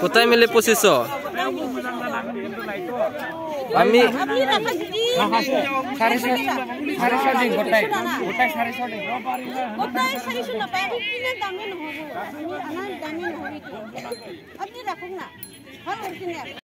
কোথায় মিলে পঁচিশ আমি